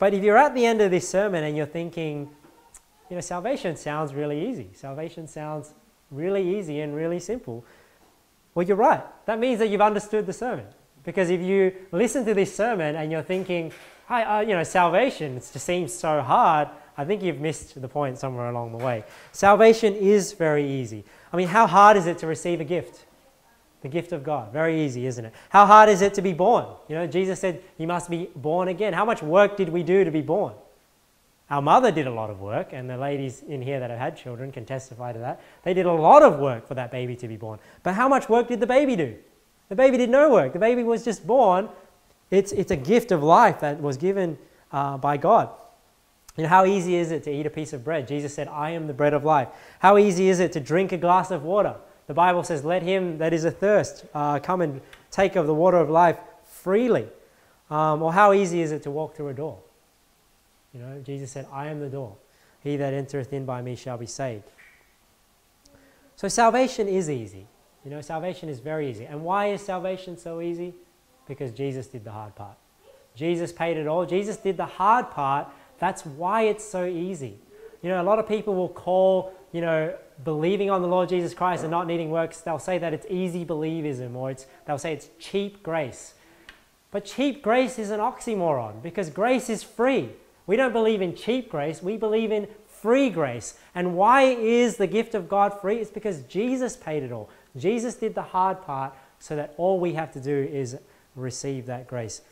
But if you're at the end of this sermon and you're thinking, you know, salvation sounds really easy. Salvation sounds really easy and really simple. Well, you're right. That means that you've understood the sermon. Because if you listen to this sermon and you're thinking, Hi, uh, you know, salvation it just seems so hard, I think you've missed the point somewhere along the way. Salvation is very easy. I mean, how hard is it to receive a gift? The gift of God. Very easy, isn't it? How hard is it to be born? You know, Jesus said, You must be born again. How much work did we do to be born? Our mother did a lot of work, and the ladies in here that have had children can testify to that. They did a lot of work for that baby to be born. But how much work did the baby do? The baby did no work. The baby was just born. It's, it's a gift of life that was given uh, by God. You know, how easy is it to eat a piece of bread? Jesus said, I am the bread of life. How easy is it to drink a glass of water? The Bible says, Let him that is athirst uh, come and take of the water of life freely. Um, or how easy is it to walk through a door? You know, Jesus said, I am the door. He that entereth in by me shall be saved. So salvation is easy. You know, salvation is very easy. And why is salvation so easy? Because Jesus did the hard part. Jesus paid it all. Jesus did the hard part. That's why it's so easy. You know, a lot of people will call, you know, believing on the Lord Jesus Christ and not needing works, they'll say that it's easy believism or it's, they'll say it's cheap grace. But cheap grace is an oxymoron because grace is free. We don't believe in cheap grace, we believe in free grace. And why is the gift of God free? It's because Jesus paid it all. Jesus did the hard part so that all we have to do is receive that grace.